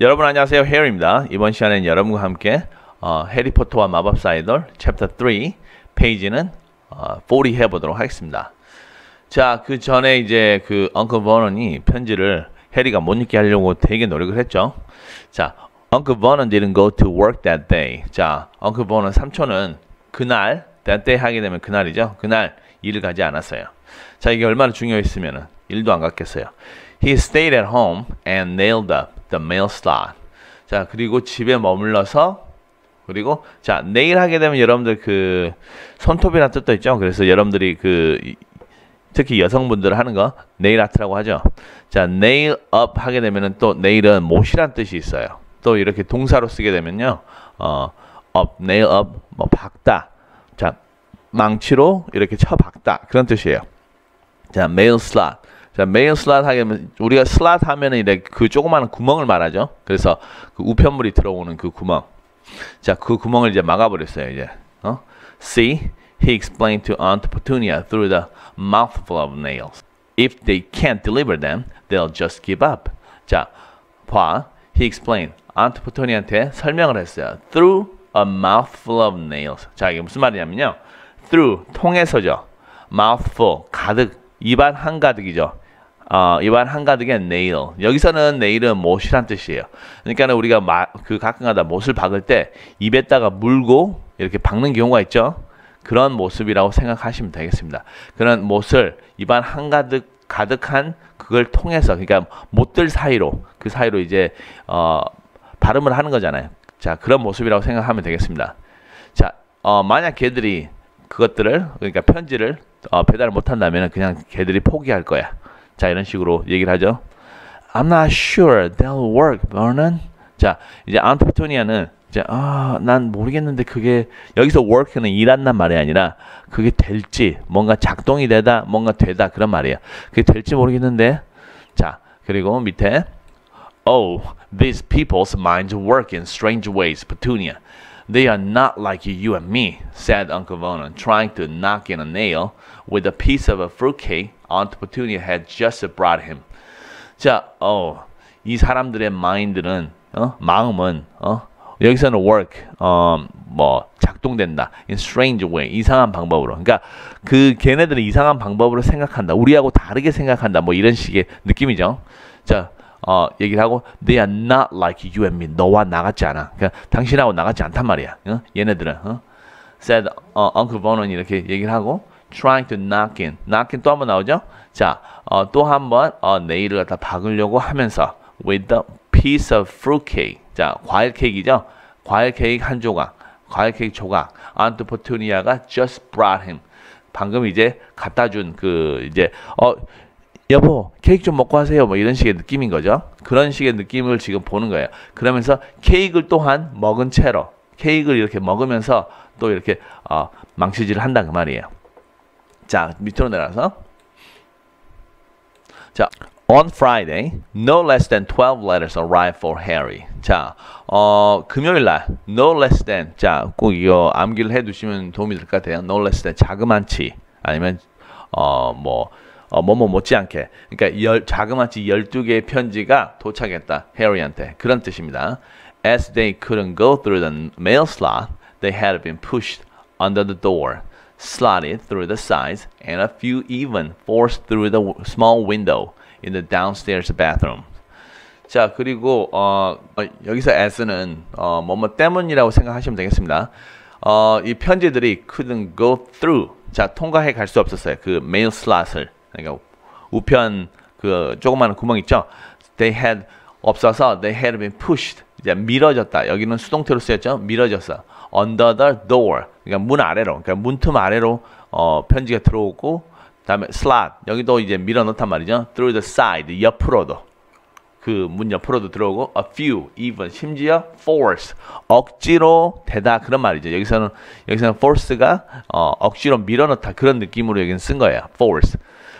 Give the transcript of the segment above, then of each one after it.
여러분 안녕하세요. 해리입니다. 이번 시간엔 여러분과 함께 어, 해리포터와 마법사 아이돌 챕터 3 페이지는 어, 40 해보도록 하겠습니다. 자 그 전에 이제 그 uncle Vernon이 편지를 해리가 못 읽게 하려고 되게 노력을 했죠. 자 Vernon didn't go to work that day. 자 버넌 삼촌은 그날 that day 하게 되면 그날이죠. 그날 일을 가지 않았어요. 자 이게 얼마나 중요했으면 일도 안 갔겠어요. He stayed at home and nailed up the mail slot. 자, 그리고 집에 머물러서 그리고 자, 내일 하게 되면 여러분들 그 손톱이라는 뜻도 있죠. 그래서 여러분들이 그 특히 여성분들 하는 거 네일 아트라고 하죠. 자, nail up 하게 되면은 또 nail은 못이란 뜻이 있어요. 또 이렇게 동사로 쓰게 되면요. 어, up, nail up, 뭐 박다. 자, 망치로 이렇게 쳐 박다. 그런 뜻이에요. 자, mail slot. 자, 메인 슬롯 하면 우리가 슬롯 하면은 이제 그 조그마한 구멍을 말하죠. 그래서 그 우편물이 들어오는 그 구멍. 자, 그 구멍을 이제 막아버렸어요. 이제. 어? See, he explained to Aunt Petunia through the mouthful of nails. If they can't deliver them, they'll just give up. 자, 봐. He explained. Aunt Petunia한테 설명을 했어요. Through a mouthful of nails. 자, 이게 무슨 말이냐면요. Through 통해서죠. Mouthful 가득 입안 한 가득이죠. 어, 입안 한가득의 nail. 여기서는 nail은 못이란 뜻이에요. 그러니까 우리가 마, 그 가끔가다 못을 박을 때 입에다가 물고 이렇게 박는 경우가 있죠. 그런 모습이라고 생각하시면 되겠습니다. 그런 못을 입안 한가득 가득한 그걸 통해서 그러니까 못들 사이로 그 사이로 이제 어, 발음을 하는 거잖아요. 자 그런 모습이라고 생각하면 되겠습니다. 자 어, 만약 걔들이 그것들을 그러니까 편지를 어, 배달을 못한다면 그냥 걔들이 포기할 거야. 자 이런 식으로 얘기를 하죠. I'm not sure they'll work, Vernon. 자 이제 안토토니아는 이제 아 난 모르겠는데 그게 여기서 work는 일한단 말이 아니라 그게 될지 뭔가 작동이 되다 뭔가 되다 그런 말이에요. 그게 될지 모르겠는데 자 그리고 밑에 Oh, these people's minds work in strange ways, Petunia. They are not like you and me, said Uncle Vernon, trying to knock in a nail with a piece of a fruitcake Aunt Petunia had just brought him. 자, 어, 이 사람들의 마인드는, 어, 마음은, 어, 여기서는 work, 어, 뭐, 작동된다. in strange way. 이상한 방법으로. 그러니까 그 걔네들은 이상한 방법으로 생각한다. 우리하고 다르게 생각한다. 뭐 이런 식의 느낌이죠. 자, 어, 얘기를 하고 they are not like you and me. 너와 나 같지 않아. 그러니까 당신하고 나 같지 않단 말이야. 어? 얘네들은. 어? said 어, Uncle Vernon 이렇게 얘기를 하고 trying to knock in. knock in 또 한 번 나오죠? 자, 어, 또 한 번 어, 네일을 갖다 박으려고 하면서 with a piece of fruit cake. 자, 과일 케이크죠? 과일 케이크 한 조각. 과일 케이크 조각. 안트 포투니아가 just brought him. 방금 이제 갖다 준 그 이제 어 여보 케이크 좀 먹고 하세요 뭐 이런 식의 느낌인 거죠 그런 식의 느낌을 지금 보는 거예요 그러면서 케이크를 또한 먹은 채로 케이크를 이렇게 먹으면서 또 이렇게 어, 망치질을 한다 그 말이에요 자 밑으로 내려서 자 On Friday, no less than 12 letters arrived for Harry. 자, 어, 금요일 날, no less than. 자, 꼭 이거 암기를 해 두시면 도움이 될 것 같아요. no less than. 자그만치. 아니면, 어, 뭐, 어, 뭐뭐 못지않게. 그러니까 열, 자그마치 12개의 편지가 도착했다. 해리한테. 그런 뜻입니다. As they couldn't go through the mail slot, they had been pushed under the door, slotted through the sides, and a few even forced through the small window in the downstairs bathroom. 자 그리고 어, 어 여기서 as는 어, 뭐뭐 때문이라고 생각하시면 되겠습니다. 어, 이 편지들이 couldn't go through 자 통과해 갈 수 없었어요. 그 메일 슬롯을 그러니까 우편 그 조그마한 구멍 있죠. They had 없어서 they had been pushed 이제 밀어졌다. 여기는 수동태로 쓰였죠. 밀어졌어. Under the door. 그러니까 문 아래로 그러니까 문틈 아래로 어, 편지가 들어오고 다음에 slot 여기도 이제 밀어넣단 말이죠. Through the side 옆으로도. 그 문 옆으로도 들어오고 a few even 심지어 force 억지로 되다. 그런 말이죠. 여기서는 여기서는 force가 어, 억지로 밀어넣다. 그런 느낌으로 여기는 쓴 거예요. force.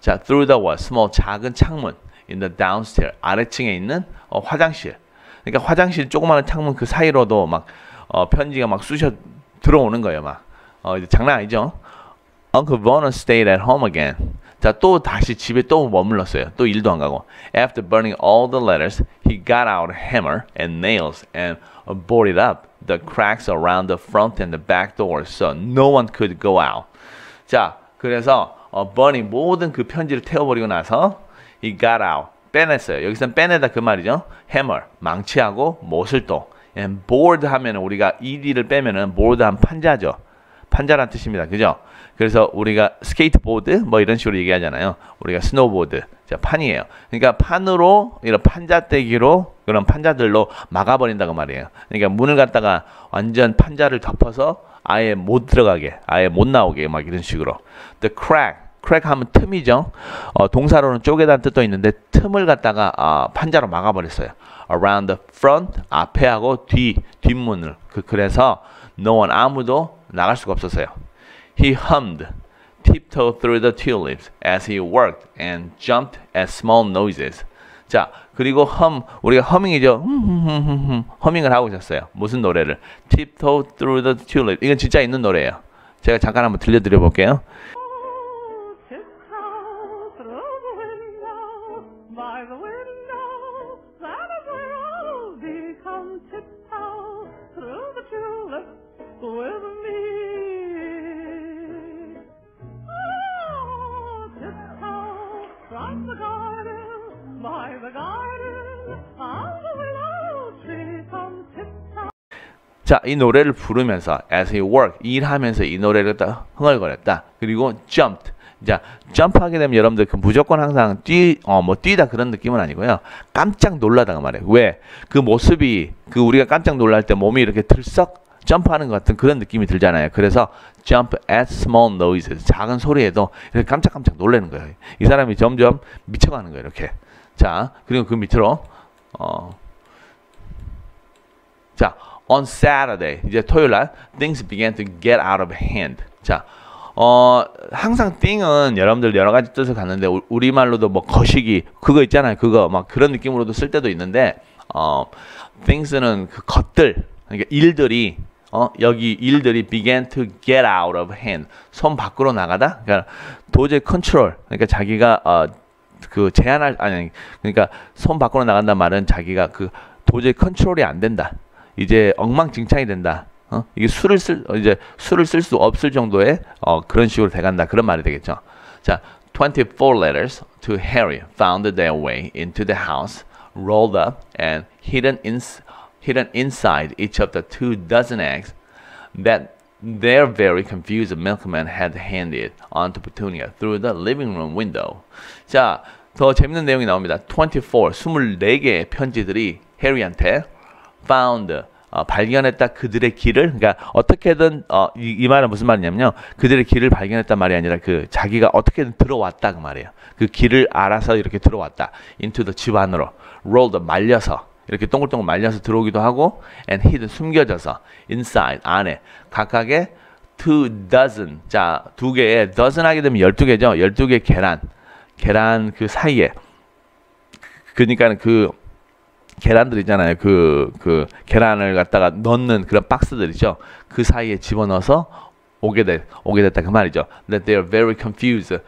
자 through the what small 작은 창문. in the downstairs 아래층에 있는 어, 화장실. 그러니까 화장실 조그마한 창문 그 사이로도 막 어, 편지가 막 쑤셔 들어오는 거예요. 막 어, 이제 장난 아니죠. Uncle Vernon stayed at home again. 자, 또 다시 집에 또 머물렀어요. 또 일도 안 가고. After burning all the letters, he got out a hammer and nails and boarded up the cracks around the front and the back doors so no one could go out. 자, 그래서 어, burning 모든 그 편지를 태워버리고 나서 he got out 빼냈어요. 여기서는 빼내다 그 말이죠. hammer 망치하고 못을또 and board 하면 우리가 ed를 빼면은 board 한 판자죠. 판자란 뜻입니다. 그죠? 그래서 우리가 스케이트보드 뭐 이런 식으로 얘기하잖아요. 우리가 스노보드 자 판이에요. 그러니까 판으로 이런 판자떼기로 그런 판자들로 막아 버린다고 말이에요. 그러니까 문을 갖다가 완전 판자를 덮어서 아예 못 들어가게, 아예 못 나오게 막 이런 식으로. The crack, crack 하면 틈이죠. 어, 동사로는 쪼개다는 뜻도 있는데 틈을 갖다가 어, 판자로 막아버렸어요. Around the front 앞에하고 뒤 뒷문을 그 그래서 no one 아무도 나갈 수가 없었어요. He hummed, tiptoed through the tulips as he worked and jumped at small noises. 자, 그리고 험 우리가 허밍이죠. 허밍을 하고 있었어요. 무슨 노래를? Tiptoe through the tulips. 이건 진짜 있는 노래예요. 제가 잠깐 한번 들려 드려 볼게요. Tiptoe through the window, by the window, 자, 이 노래를 부르면서 as he worked 일하면서 이 노래를 딱 흥얼거렸다. 그리고 jumped. 자, 점프하게 되면 여러분들 그 무조건 항상 뛰, 어, 뭐 뛰다 그런 느낌은 아니고요. 깜짝 놀라다가 말이에요. 왜? 그 모습이 그 우리가 깜짝 놀랄 때 몸이 이렇게 들썩 점프하는 것 같은 그런 느낌이 들잖아요. 그래서 jump at small noises. 작은 소리에도 이렇게 깜짝깜짝 놀라는 거예요. 이 사람이 점점 미쳐가는 거예요. 이렇게. 자, 그리고 그 밑으로 어, 자, on Saturday 이제 토요일 날 things began to get out of hand. 자, 어 항상 thing은 여러분들 여러 가지 뜻을 갖는데 우- 우리 말로도 뭐 거시기 그거 있잖아요. 그거 막 그런 느낌으로도 쓸 때도 있는데 어 things는 그 것들 그러니까 일들이 어 여기 일들이 began to get out of hand 손 밖으로 나가다 그러니까 도저히 컨트롤 그러니까 자기가 어 그 제한할 아니 그러니까 손 밖으로 나간단 말은 자기가 그 도저히 컨트롤이 안 된다. 이제 엉망진창이 된다. 어? 이게 술을 쓸 어, 이제 술을 쓸 수 없을 정도의 어, 그런 식으로 돼간다. 그런 말이 되겠죠. 자, 24 letters to Harry found their way into the house, rolled up and hidden in hidden inside each of the two dozen eggs that their very confused milkman had handed on to Petunia through the living room window. 자, 더 재밌는 내용이 나옵니다. 24, 24개의 편지들이 해리한테 found 어, 발견했다 그들의 길을 그러니까 어떻게든 어, 이, 이 말은 무슨 말이냐면요. 그들의 길을 발견했단 말이 아니라 그 자기가 어떻게든 들어왔다 그 말이에요. 그 길을 알아서 이렇게 들어왔다. Into the 집 안으로. Rolled 말려서. 이렇게 동글동글 말려서 들어오기도 하고 and hidden 숨겨져서. Inside 안에. 각각의 two dozen 자두 개의 dozen 하게 되면 열두 개죠. 열두 개 계란. 계란 그 사이에. 그러니까는 그 계란들 있잖아요. 그, 그, 계란을 갖다가 넣는 그런 박스들이죠. 그 사이에 집어넣어서 오게 돼, 오게 됐다. 그 말이죠. That they are very confused.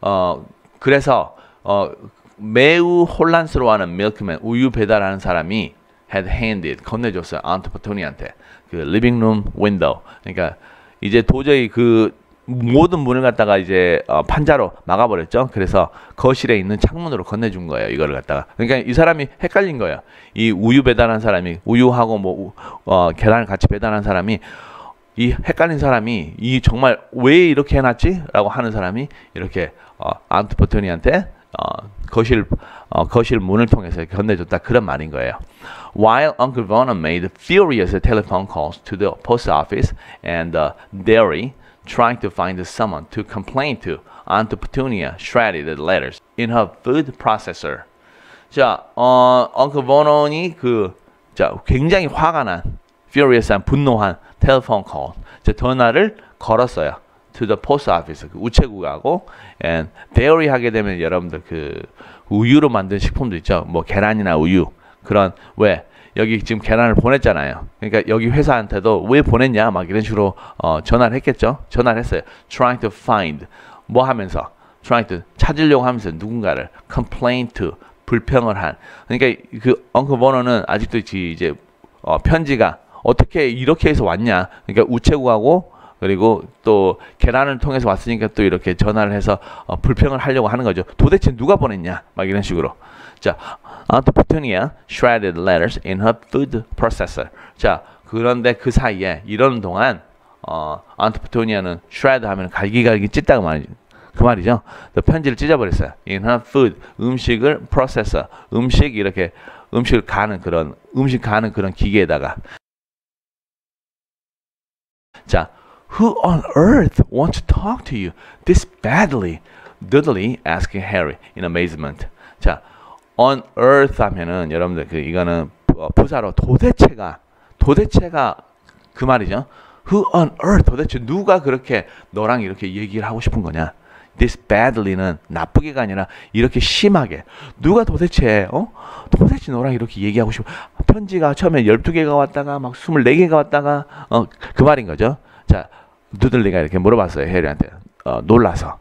어, 그래서, 어, 매우 혼란스러워하는 milkman, 우유 배달하는 사람이 had handed, 건네줬어요. 안토포토니한테. 그 living room window. 그러니까 이제 도저히 그 모든 문을 갖다가 이제 어, 판자로 막아버렸죠. 그래서 거실에 있는 창문으로 건네준 거예요. 이거를 갖다가. 그러니까 이 사람이 헷갈린 거예요. 이 우유 배달한 사람이 우유하고 뭐 우- 어, 계란을 같이 배달한 사람이 이 헷갈린 사람이 이 정말 왜 이렇게 해놨지?라고 하는 사람이 이렇게 어, 안트포토니한테 어, 거실 어, 거실 문을 통해서 건네줬다 그런 말인 거예요. While Uncle Vernon made furious telephone calls to the post office and the dairy, trying to find someone to complain to, Aunt Petunia shredded the letters in her food processor. 자, 어, Uncle Vernon이 그, 자, 굉장히 화가 난, furious한, 분노한 telephone call, 자, 전화를 걸었어요. to the post office, 그 우체국하고, and dairy 하게 되면 여러분들 그 우유로 만든 식품도 있죠. 뭐 계란이나 우유. 그런, 왜? 여기 지금 계란을 보냈잖아요. 그러니까 여기 회사한테도 왜 보냈냐? 막 이런 식으로 어, 전화를 했겠죠. 전화를 했어요. trying to find 뭐 하면서 trying to 찾으려고 하면서 누군가를 complain to 불평을 한. 그러니까 그 엉클 버너는 아직도 지- 이제 어, 편지가 어떻게 이렇게 해서 왔냐. 그러니까 우체국하고 그리고 또 계란을 통해서 왔으니까 또 이렇게 전화를 해서 어, 불평을 하려고 하는 거죠. 도대체 누가 보냈냐? 막 이런 식으로. 자, Aunt Petunia shredded letters in her food processor. 자, 그런데 그 사이에 이런 동안 어, Aunt Petunia는 shred 하면 갈기갈기 찢다고 말이죠. 그 말이죠. 또 편지를 찢어버렸어요. In her food 음식을 processor 음식 이렇게 음식을 가는 그런 음식 가는 그런 기계에다가 자, who on earth wants to talk to you this badly? Dudley asked Harry in amazement. 자, on earth 하면은 여러분들 그 이거는 어, 부사로 도대체가 도대체가 그 말이죠. Who on earth 도대체 누가 그렇게 너랑 이렇게 얘기를 하고 싶은 거냐? This badly는 나쁘게가 아니라 이렇게 심하게 누가 도대체 어 도대체 너랑 이렇게 얘기하고 싶어 편지가 처음에 12개가 왔다가 막 24개가 왔다가 어 그 말인 거죠. 자 누들리가 이렇게 물어봤어요 해리한테 어, 놀라서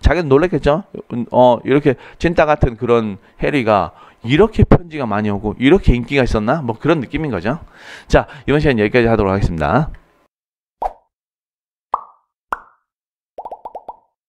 자기는 놀랬겠죠. 음, 어 이렇게 찐따 같은 그런 해리가 이렇게 편지가 많이 오고 이렇게 인기가 있었나 뭐 그런 느낌인 거죠. 자 이번 시간 여기까지 하도록 하겠습니다.